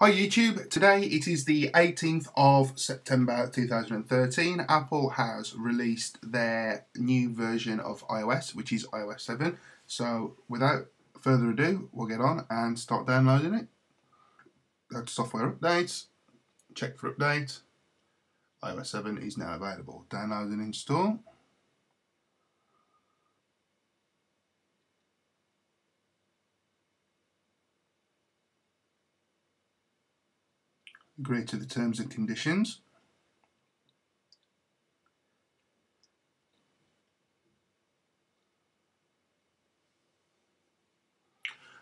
Hi YouTube, today it is the 18th of September 2013. Apple has released their new version of iOS, which is iOS 7. So without further ado, we'll get on and start downloading it. Go to software updates, check for update. iOS 7 is now available. Download and install. Agree to the terms and conditions.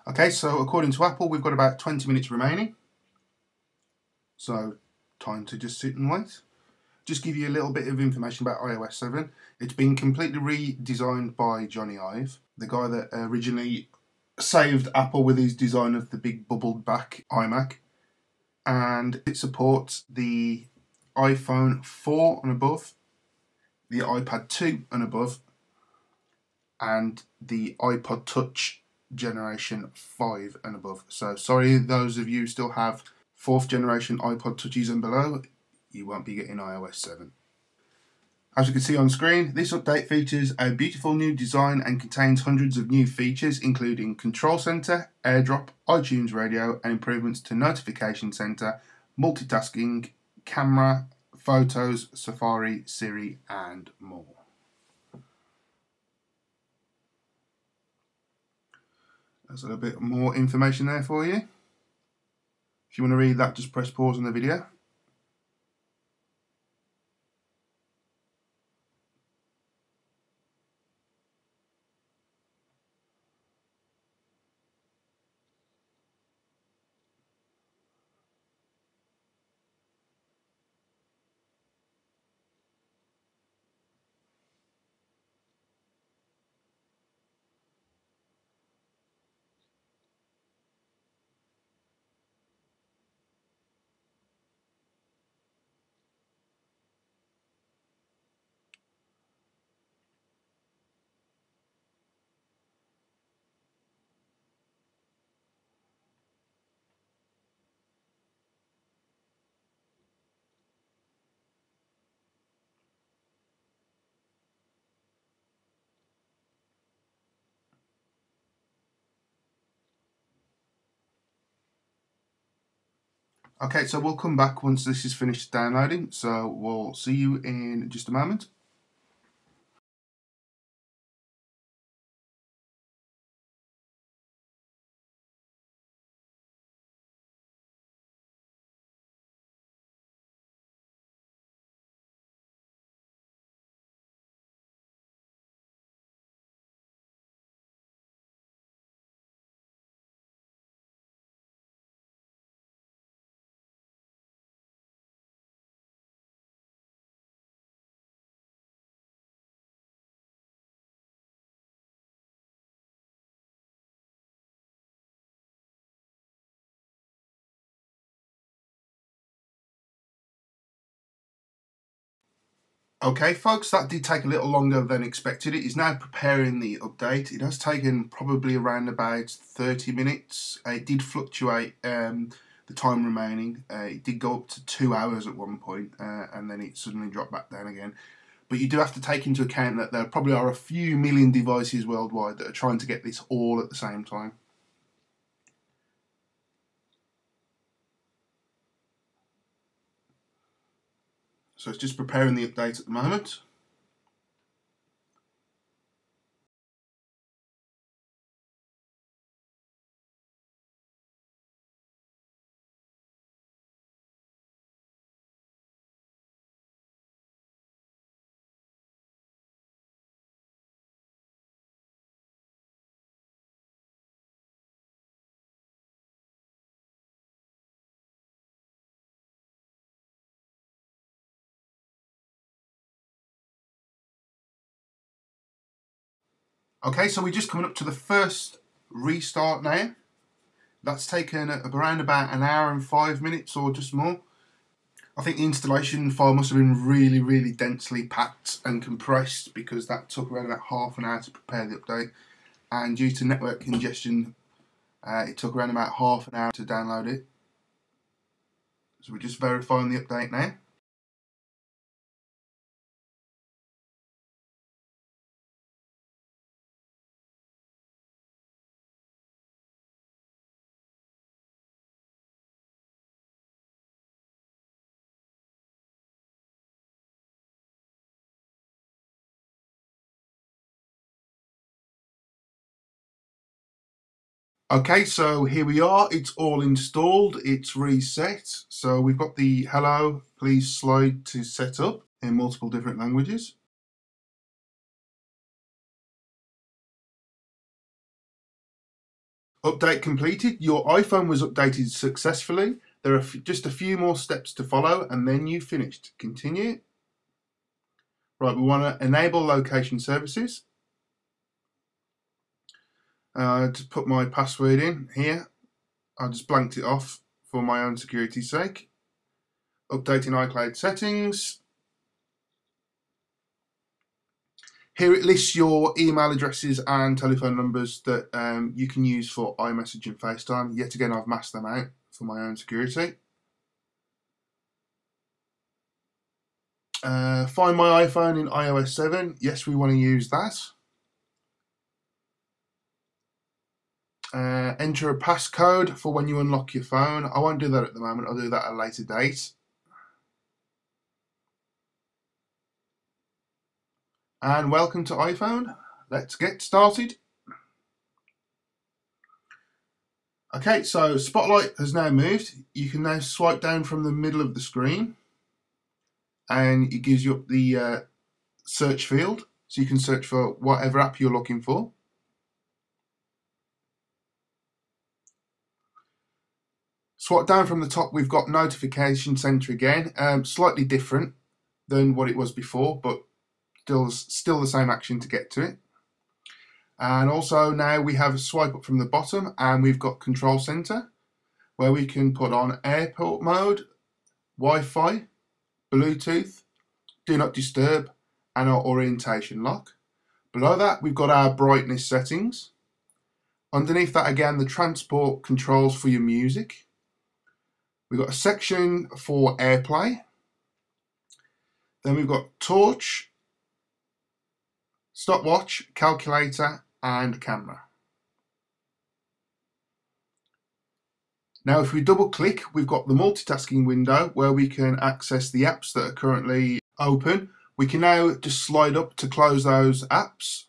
Okay, so according to Apple, we've got about 20 minutes remaining. So, time to just sit and wait. Just give you a little bit of information about iOS 7. It's been completely redesigned by Jony Ive, the guy that originally saved Apple with his design of the big bubbled back iMac and it supports the iPhone 4 and above, the iPad 2 and above, and the iPod Touch generation 5 and above. So, sorry, those of you still have fourth generation iPod Touches and below, you won't be getting iOS 7. As you can see on screen, this update features a beautiful new design and contains hundreds of new features including Control Center, AirDrop, iTunes Radio and improvements to Notification Center, multitasking, camera, photos, Safari, Siri and more. There's a little bit more information there for you. If you want to read that, just press pause on the video. Okay, so we'll come back once this is finished downloading. So we'll see you in just a moment. Okay folks, that did take a little longer than expected. It is now preparing the update. It has taken probably around about 30 minutes. Uh, it did fluctuate um, the time remaining. Uh, it did go up to two hours at one point, uh, and then it suddenly dropped back down again. But you do have to take into account that there probably are a few million devices worldwide that are trying to get this all at the same time. So it's just preparing the update at the moment. Okay, so we're just coming up to the first restart now. That's taken around about an hour and five minutes or just more. I think the installation file must have been really, really densely packed and compressed because that took around about half an hour to prepare the update. And due to network congestion, uh, it took around about half an hour to download it. So we're just verifying the update now. Okay, so here we are. It's all installed. It's reset. So we've got the hello, please slide to set up in multiple different languages. Update completed. Your iPhone was updated successfully. There are just a few more steps to follow and then you finished. Continue. Right, we want to enable location services. Uh, to put my password in here, I just blanked it off for my own security's sake. Updating iCloud settings. Here it lists your email addresses and telephone numbers that um, you can use for iMessage and FaceTime. Yet again, I've masked them out for my own security. Uh, find my iPhone in iOS 7. Yes, we want to use that. Uh, enter a passcode for when you unlock your phone. I won't do that at the moment, I'll do that at a later date. And welcome to iPhone. Let's get started. Okay, so Spotlight has now moved. You can now swipe down from the middle of the screen and it gives you up the uh, search field. So you can search for whatever app you're looking for. Swipe down from the top, we've got Notification Center again, um, slightly different than what it was before, but still, still the same action to get to it. And also now we have a swipe up from the bottom and we've got Control Center where we can put on airport mode, Wi-Fi, Bluetooth, Do Not Disturb and our orientation lock. Below that we've got our brightness settings. Underneath that again the transport controls for your music We've got a section for AirPlay. Then we've got torch, stopwatch, calculator, and camera. Now, if we double click, we've got the multitasking window where we can access the apps that are currently open. We can now just slide up to close those apps.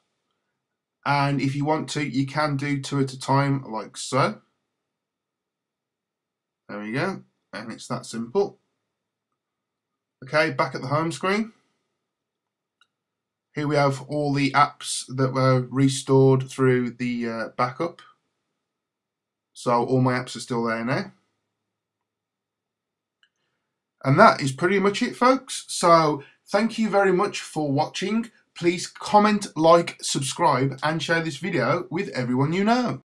And if you want to, you can do two at a time like so. There we go. And it's that simple. Okay, back at the home screen. Here we have all the apps that were restored through the uh, backup. So all my apps are still there now. And that is pretty much it, folks. So thank you very much for watching. Please comment, like, subscribe, and share this video with everyone you know.